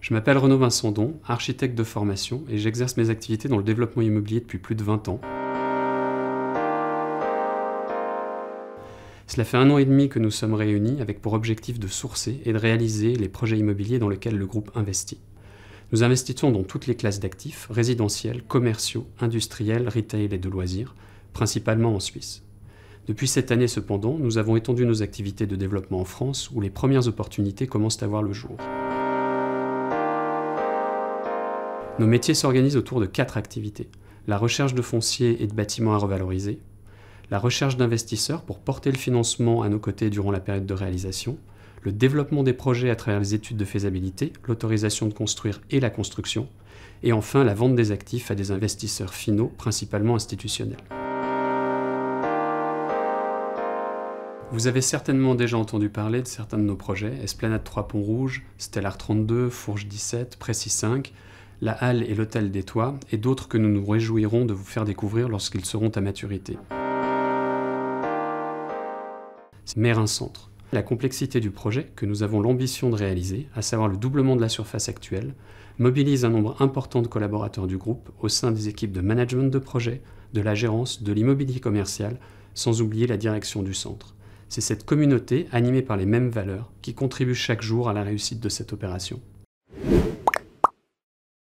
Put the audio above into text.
Je m'appelle Renaud Vincendon, architecte de formation, et j'exerce mes activités dans le développement immobilier depuis plus de 20 ans. Cela fait un an et demi que nous sommes réunis avec pour objectif de sourcer et de réaliser les projets immobiliers dans lesquels le groupe investit. Nous investissons dans toutes les classes d'actifs, résidentiels, commerciaux, industriels, retail et de loisirs, principalement en Suisse. Depuis cette année cependant, nous avons étendu nos activités de développement en France où les premières opportunités commencent à voir le jour. Nos métiers s'organisent autour de quatre activités. La recherche de fonciers et de bâtiments à revaloriser, la recherche d'investisseurs pour porter le financement à nos côtés durant la période de réalisation, le développement des projets à travers les études de faisabilité, l'autorisation de construire et la construction, et enfin la vente des actifs à des investisseurs finaux, principalement institutionnels. Vous avez certainement déjà entendu parler de certains de nos projets, Esplanade 3 Ponts Rouges, Stellar 32, Fourge 17, Précis 5, la Halle et l'Hôtel des Toits, et d'autres que nous nous réjouirons de vous faire découvrir lorsqu'ils seront à maturité. Mérin Centre. La complexité du projet, que nous avons l'ambition de réaliser, à savoir le doublement de la surface actuelle, mobilise un nombre important de collaborateurs du groupe au sein des équipes de management de projet, de la gérance, de l'immobilier commercial, sans oublier la direction du centre. C'est cette communauté, animée par les mêmes valeurs, qui contribue chaque jour à la réussite de cette opération.